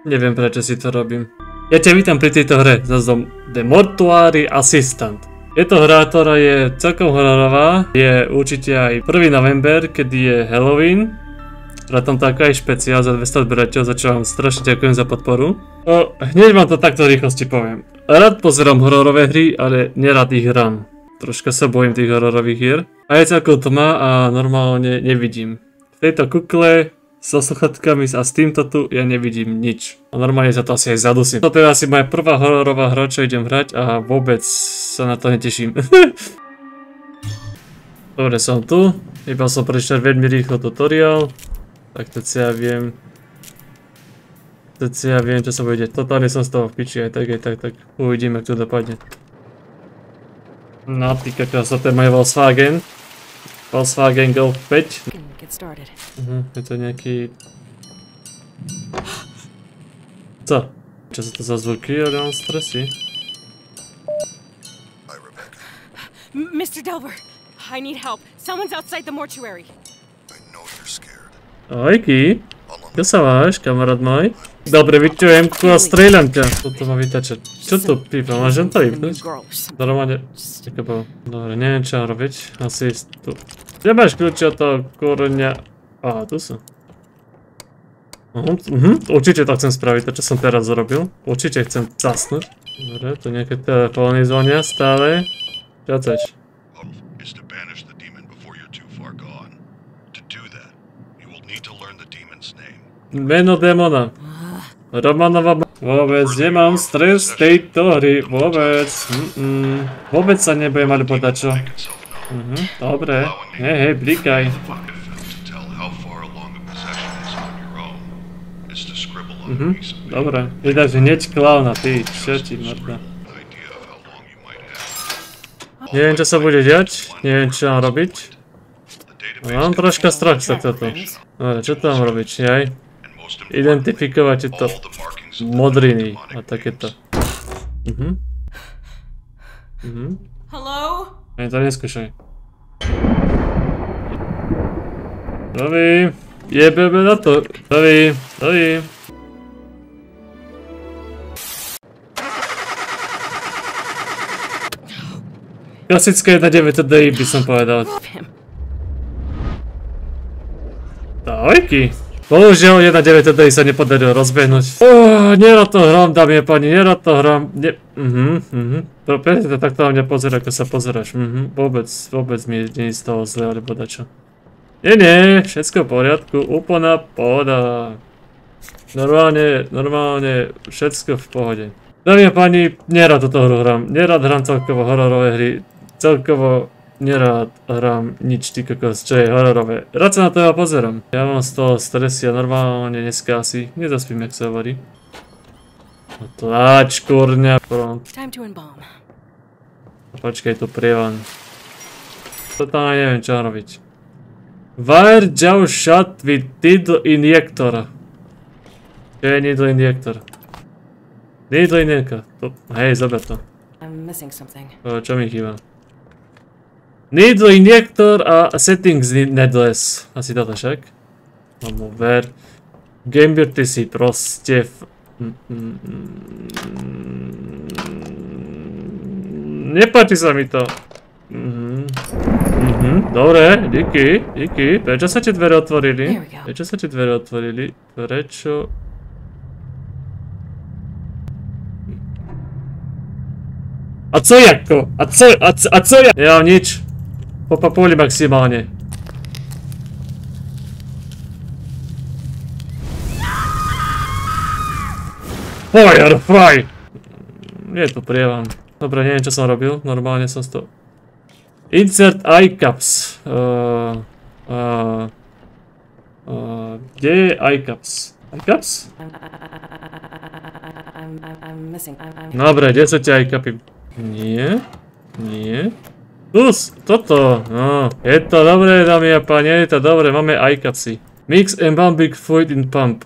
Neviem prečo si to robím. Ja ťa vítam pri tejto hre s názvom The Mortuary Assistant. Je to hra, ktorá je celkom hororová. Je určite aj 1. november, kedy je Halloween. Na tom taká aj špeciál za 200 odberateľov, za čo vám strašne ďakujem za podporu. O, hneď vám to takto v rýchlosti poviem. Rád pozerám hororové hry, ale nerad ich hrám. Troška sa bojím tých hororových hier. A je celkom tma a normálne nevidím. V tejto kukle so sluchatkami a s týmto tu ja nevidím nič. A normálne sa to asi aj zadusím. Toto je asi moja prvá hororová hra, čo idem hrať a vôbec sa na to neteším. Dobre, som tu. Iba som prečítať veľmi rýchlo tutoriál. Tak to si ja viem. To si ja viem, čo sa bude deť. Totálne som z toho v piči, aj tak, aj tak, tak uvidíme, ako to dopadne. No, týka sa to je môj Volkswagen. Volkswagen Golf 5. Uh, je to nejaký... Co? Čo sa to za zvuky? Ja mám stresy. Mr. Delver, I need help. Someone's outside the mortuary. Ojky, čo sa máš, kamarát môj? Dobre, vyťujem ku a strieľam ťa. Toto ma vytačať. Čo tu pípa? Môžem to vypnúť? Normálne. Dobre, neviem čo mám robiť. Asi tu. Kde máš kľúče od toho kurňa? Á, tu sú. Uh, uh, určite to chcem spraviť, to čo som teraz zrobil. Určite chcem zasnúť. Dobre, tu nejaké telefóny zvonia stále. Čo chceš? Meno démona. Romanova... Vôbec nemám stres z tejto hry. Vôbec. Mm -mm. Vôbec sa nebudem ale podať čo. Mhm, dobre. Hej, hej, blikaj. Mhm, dobre. Vydáš hneď klauna, ty, čo ti mŕtva. Neviem, čo sa bude diať. Neviem, čo mám robiť. Mám troška strach sa toto. Dobre, čo mám robiť, jaj? identifikovať tieto modriny a takéto. Mhm. Mhm. Hello? Ani to neskúšaj. Dovi, jebeme na to. Dovi, dovi. Klasické 1.9 DI by som povedal. Dajky. Bohužiaľ 1.9 TDI sa nepodarilo rozbehnúť. Oh, nerad to hrám, dámy a pani, nerad to hrám. Ne... Mhm, mhm. To presne takto na mňa pozera, ako sa pozeráš. Mhm, vôbec, vôbec mi nie je z toho zle, alebo dačo. Nie, nie, všetko v poriadku, úplná pohoda. Normálne, normálne, všetko v pohode. Dámy a pani, nerad toto hru hrám. Nerad hrám celkovo hororové hry. Celkovo nerád hrám nič ty kokos, čo je hororové. Rád sa na to ja pozerám. Ja mám z toho stresy a normálne dneska asi nezaspím, jak sa hovorí. Tlač, kurňa. Počkaj, tu prievan. Totálne neviem, čo robiť. Wire jaw shot with needle injektor. Čo je needle injektor? Needle injektor. Hej, zober to. Čo mi chýba? Needle injektor a settings needless. Asi toto však. Mám ver. Gamer ty si proste v... Nepáči sa mi to. Mhm. Mhm, dobre, díky, díky. Prečo sa ti dvere otvorili? Prečo sa ti dvere otvorili? Prečo? A co jako? A co, a co, a co ja? Ja nič. Popapuli maksymalnie. Fire, fry! Je to prievan. Dobre, neviem čo som robil, normálne som to... Insert iCaps. Uh, uh, uh, kde je iCaps? iCaps? Dobre, kde sú tie iCapy? Nie, nie. Plus, toto, no, je to dobré, dámy a páni, je to dobré, máme ajkaci. Mix and one food in pump.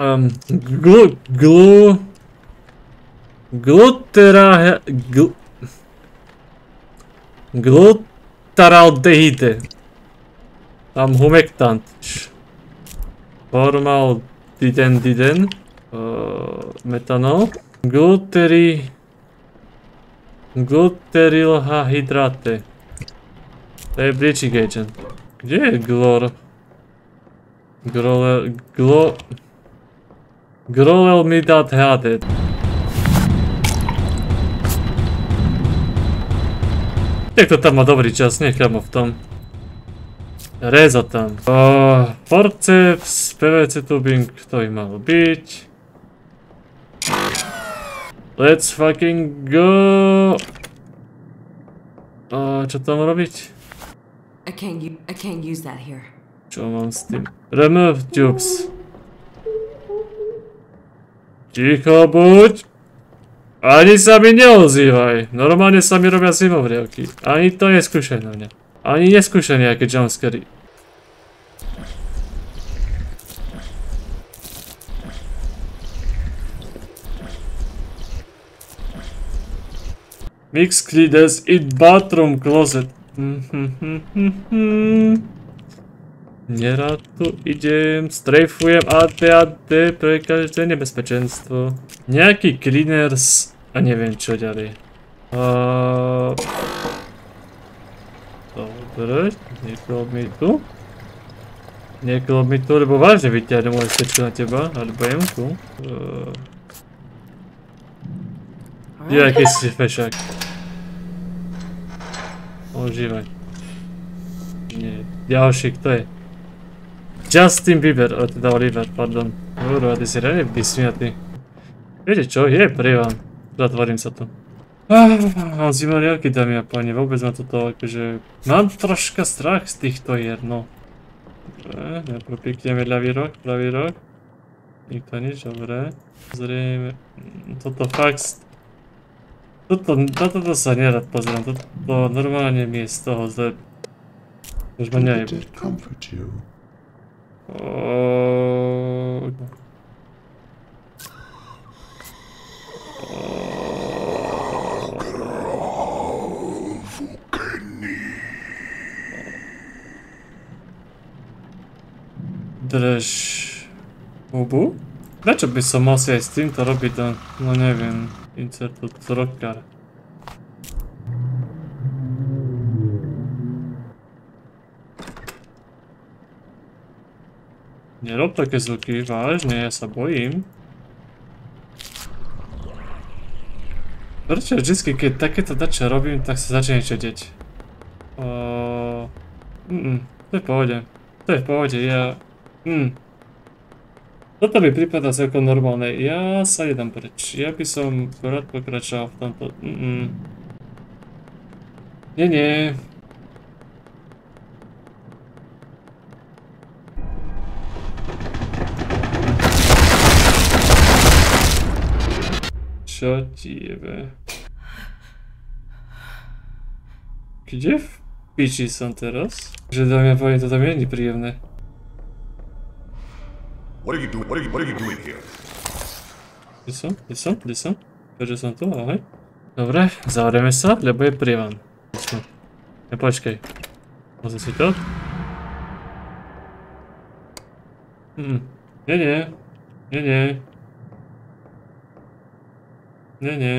Um, glu, glu, glutera, gl, glutaraldehyde. Tam humektant. Formal diden diden. Uh, metanol. Gluteri... Gluterilhahydraty. To je bleaching agent. Kde je glor? Grole... Glo... Grolel mi dát hádet. to tam má dobrý čas, nechám ho v tom. Reza tam. Uh, forceps, PVC tubing, to by malo byť. Let's fucking go! Uh, čo tam robiť? I can't, u- I can't use that here. Čo mám s tým? Remove tubes. Ticho buď! Ani sa mi neozývaj. Normálne sa mi robia zimovriavky. Ani to neskúšaj na mňa. Ani neskúšaj nejaké jumpscary. Mix cleaners in bathroom closet. Nerad tu idem, strejfujem AD, AD pre každé nebezpečenstvo. Nejaký cleaners a neviem čo ďalej. Uh... Dobre, niekoho mi tu. Niekoho mi tu, lebo vážne vyťahne moje stečku na teba, alebo jemku. Uh... Je aký si fešák. Užívaj. Nie, ďalší, kto je? Justin Bieber, o teda Oliver, pardon. Kurva, ty si reálne vysmiatý. Viete čo, je pri vám. Zatvorím sa tu. Ah, mám zimariaky, dámy a páni, vôbec ma toto akože... Mám troška strach z týchto hier, no. Dobre, najprv pikneme ľavý roh, pravý roh. Nikto nič, dobre. Zrejme... Toto fakt... Toto, na toto sa nerad pozerám, toto normálne mi je z toho zle. Už ma nejebe. comfort Drž hubu? Prečo by som mal si aj s týmto robiť, no, no neviem, insert od rockar. Nerob také zvuky, vážne, ja sa bojím. Prečo vždycky, keď takéto dačo robím, tak sa začne niečo deť? Uh, mm, to je v pohode. To je v pohode, ja... Mm. Toto mi prípada celkom normálne. Ja sa jedám preč. Ja by som rád pokračoval v tomto... Mm, mm. Nie, nie. Čo ti jebe? Kde v piči som teraz? Že dámy a páni, to tam je nepríjemné. What are you doing? What are you, what are you doing here? Kde som? Kde som? Kde som? Prečo som tu? Ahoj. Dobre, zavrieme sa, lebo je prievan. Ne, počkaj. Musím si to? Mm. Nie, nie. Nie, nie. Nie, nie.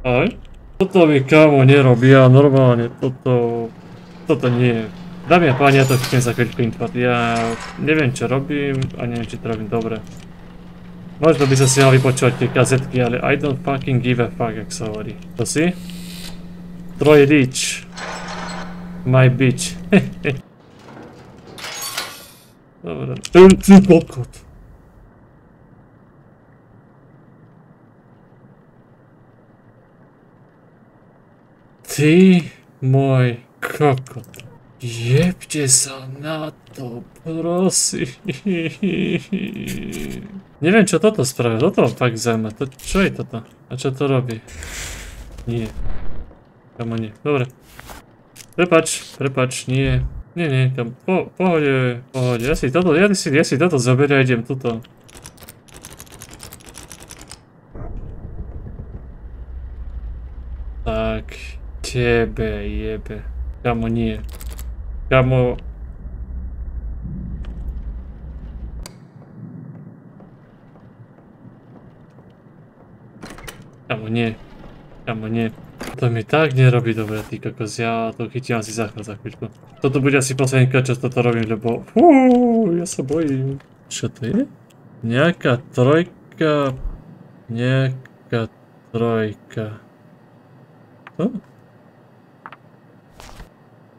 Aj? Toto mi kámo nerobia, normálne, toto... Toto nie. Dámy a páni, ja to chcem za chvíľku input. Ja neviem čo robím a neviem či to robím dobre. Možno by sa si mal vypočúvať tie kazetky, ale I don't fucking give a fuck, jak sa hovorí. To si? Troy Rich. My bitch. Dobre. Ten ty kokot. Ty môj kokot. Jebte sa na to, prosím. Neviem, čo toto spravil. Toto fakt zaujíma. To, čo je toto? A čo to robí? Nie. Kamo nie. Dobre. Prepač, prepač, nie. Nie, nie, tam, po, pohode, pohode. Ja si toto, ja si, ja si toto zoberiem idem tuto. Tak, tebe jebe. Kamo nie. Kamo Kámo nie. Kamo nie. To mi tak nerobí dobre, ty kokos, ja to chytím asi za chvíľu, za chvíľku. Toto bude asi posledníka, čo toto robím, lebo Uuu, ja sa bojím. Čo to je? Nejaká trojka... Nejaká trojka... Čo?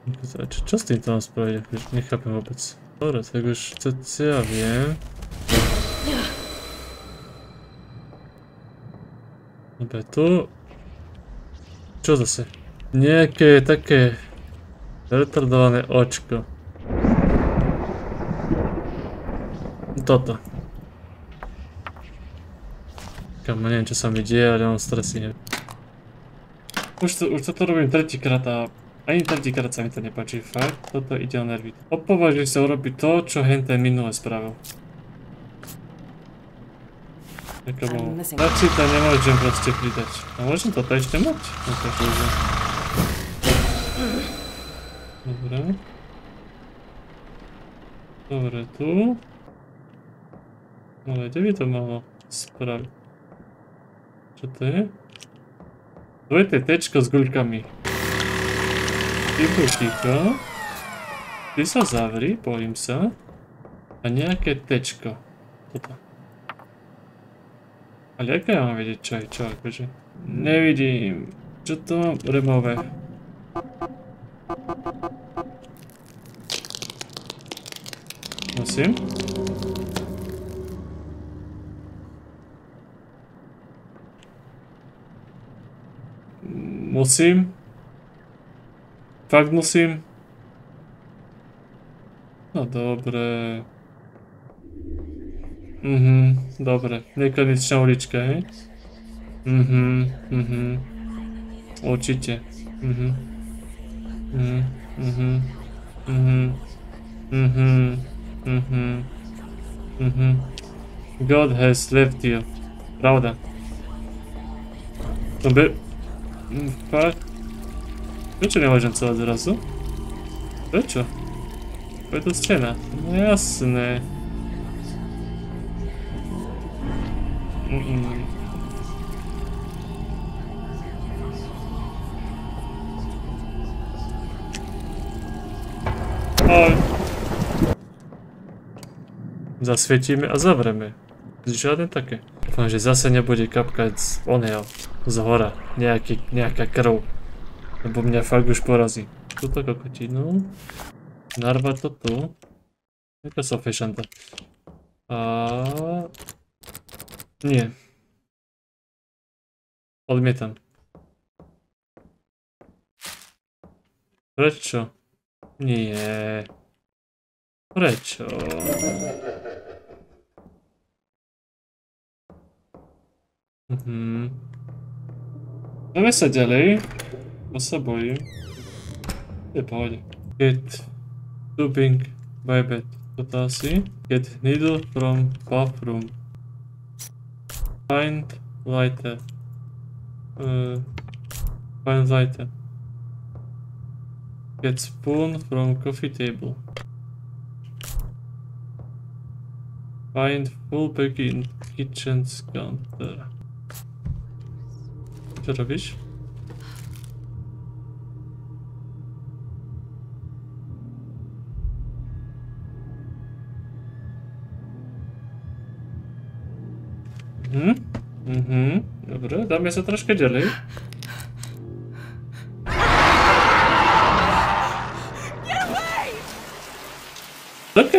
To? Čo, čo s týmto mám spraviť? Akože nechápem vôbec. Dobre, tak už ja viem. Dobre, tu... Čo zase? Nejaké také... retardované očko. Toto. Kamo, neviem čo sa mi deje, ale mám stresy, neviem. Už, to, už toto robím tretíkrát a ani tretíkrát sa mi to nepáči, fakt. Toto ide o nervy. Opovažuj sa urobiť to, čo hen ten minule spravil. Takobo, tak si to nemôžem proste pridať. A môžem toto ešte mať? No to že... Dobre. Dobre, tu. No kde by to malo spraviť? Čo to je? To je tie tečko s guľkami. Ticho, ticho. Ty sa zavri, bojím sa. A nejaké tečko. Toto. Ale aké ja mám vedieť, čo je čo, akože? Nevidím. Čo to mám? Remove. Musím? Musím? Fakt musím? No dobre. Mhm, dobre. Nekonečná ulička, hej? Mhm, mhm. Určite. Mhm. Mhm, mhm. Mhm. Mhm. Mhm. Mhm. God has left you. Pravda. To by... Fakt? Prečo nemôžem celé zrazu? Prečo? Je to scéna. No jasné. Mm -mm. A zavreme. Žiadne také. Dúfam, že zase nebude kapkať z oného, z hora, nejaká krv. Lebo mňa fakt už porazí. Tuto kokotinu. Narva to tu. Je to sufficient. A... Nie. Odmietam. Prečo? Nie. Prečo? Mhm. Dáme sa ďalej. Bo sa bojím. Je pohode. Get tubing by bed. Asi. Get needle from bathroom. Find lighter. Uh, find lighter. Get spoon from coffee table. Find full bag in kitchen counter. Co robisz? Mhm. Mhm. Dobra, dáme sa troška ďalej. OK.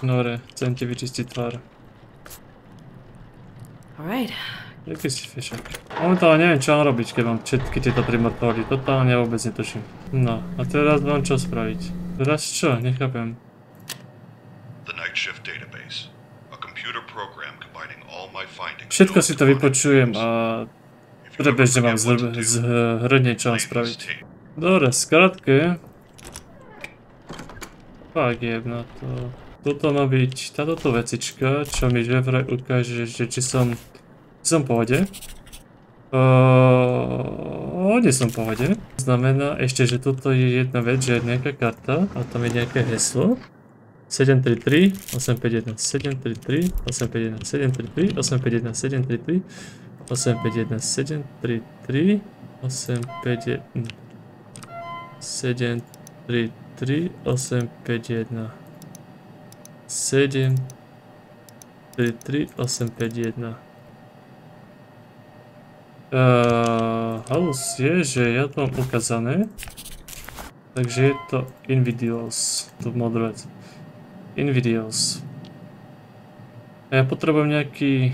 Dobre, chcem ti vyčistiť tvár. Alright. Jaký si fešak? Momentálne neviem, čo mám robiť, keď mám všetky tieto primortály. Totálne vôbec netuším. No, a teraz mám čo spraviť. Teraz čo? Nechápem. The Všetko si to vypočujem a prebežne mám zhrnieť, čo mám spraviť. Dobre, skrátke. Fakt jedno to... Toto má byť táto vecička, čo mi že vraj ukáže, že či som... Či som v pohode. Uh, nie som v pohode. Znamená ešte, že toto je jedna vec, že je nejaká karta a tam je nejaké heslo. 733 851 733 851 733 851 733 851 733 851 733 851 7 33 851 Uh, halus je, že ja to mám ukázané. Takže je to Invidious, to modrec. Invidious. A ja potrebujem nejaký...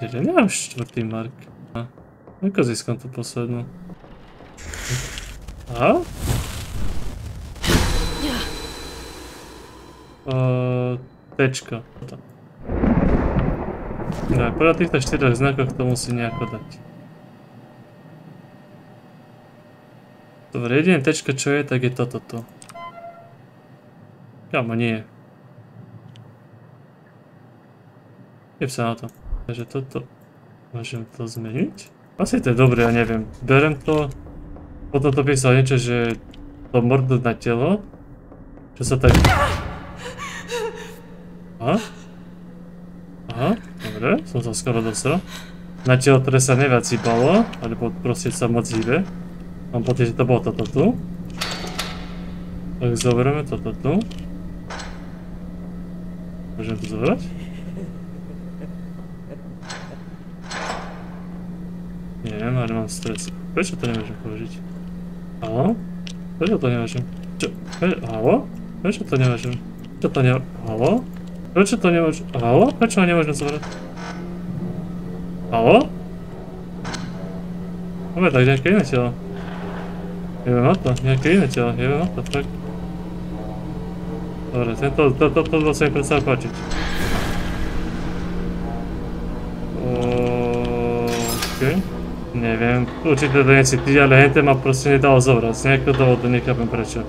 Ja nemám štvrtý mark. Ako získam tú poslednú? Aha? Uh, Tčko. No, podľa týchto štyroch znakov to musí nejako dať. Dobre, jediné tečko čo je, tak je toto tu. Kamo, nie. Jeb sa na to. Takže toto... Môžem to zmeniť? Asi to je dobré, ja neviem. Berem to. Potom to písal niečo, že to mordnúť na telo. Čo sa tak... Aha. Aha. Dobre, som sa skoro dostal. Na telo, ktoré sa neviac sypalo, alebo proste sa moc hýbe. Mám pocit, že to bolo toto tu. Tak zoberieme toto tu. Môžem to zobrať? Neviem, ale mám stres. Prečo to nemôžem použiť? Halo? Prečo to nemôžem? Čo? Pre... Halo? Prečo to nemôžem? Prečo to ne... Halo? Prečo to nemôžem? Halo? Prečo ho nemôžem zobrať? Halo? Dobre, tak nejaké iné telo. Jebe na to, nejaké iné telo, jebe na to, tak. Dobre, tento, to, to, to, to sa mi predsa páčiť. Okej. Neviem, určite to nie si ty, ale hente ma proste nedalo zobrať, z nejakého dôvodu, nechápem prečo.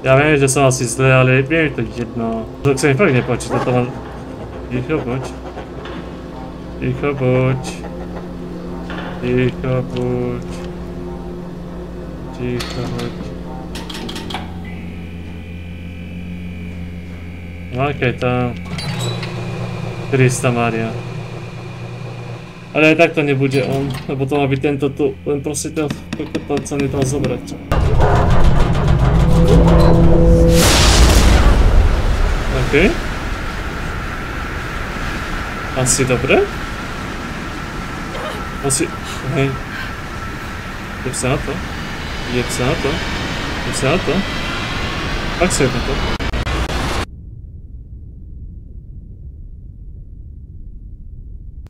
Ja viem, že som asi zle, ale je to jedno. To sa mi fakt nepáči, toto ma... Ticho, poď. Ticho buď. Ticho buď. Ticho buď. Mákaj tam. Krista Maria. Ale aj tak to nebude on, lebo to má byť tento tu, len proste to, to sa nedá zobrať. OK. Asi dobre? Asi... Hej. Jeb sa na to. Jeb sa na to. Jeb sa na to. Fakt sa na to.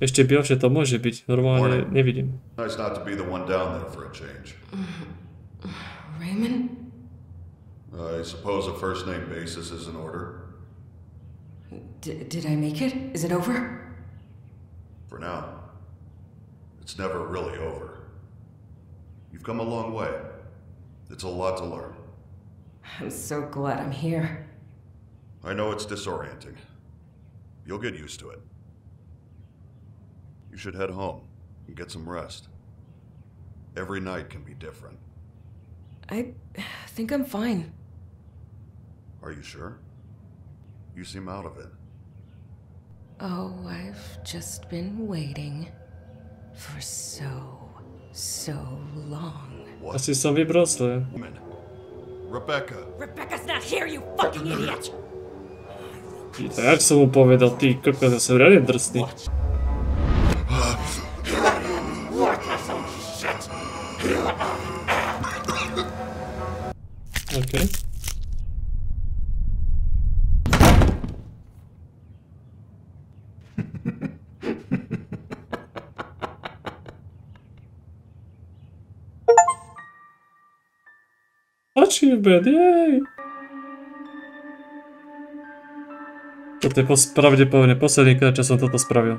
Ešte bielšie to môže byť, normálne nevidím. Nice not to be the one down there for a change. Raymond? I suppose a first name basis is in order. D- did I make it? Is it over? For now. It's never really over. You've come a long way. It's a lot to learn. I'm so glad I'm here. I know it's disorienting. You'll get used to it. You should head home and get some rest. Every night can be different. I think I'm fine. Are you sure? You seem out of it. Oh, I've just been waiting for so, so long. What? Asi som vybrostlý. Eh. Woman. Rebecca. Rebecca's not here, you fucking idiot! Tak som mu povedal, ty kokos, ja som reálne drsný. OK. Achievement, jej! Toto je pos- pravdepodobne posledný krát, čo som toto spravil.